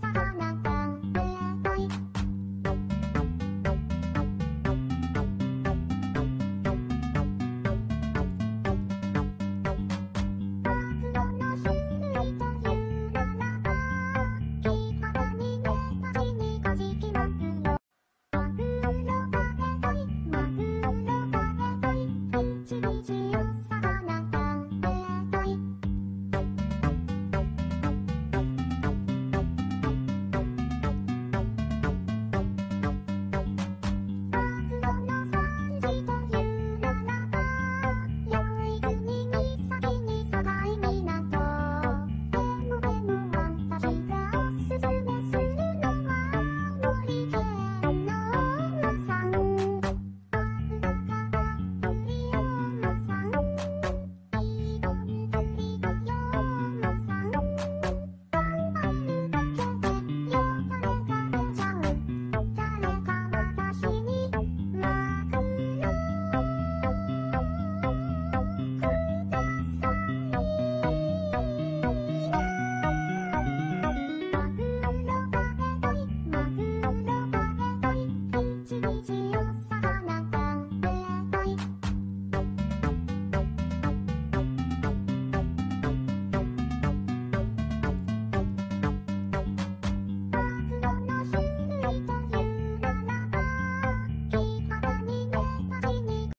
さな